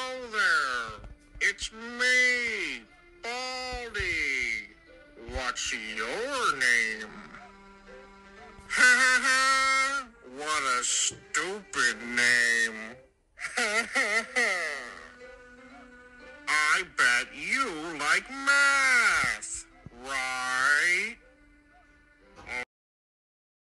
Hello there, It's me, Baldi. What's your name? Ha ha ha! What a stupid name. Ha ha ha! I bet you like me.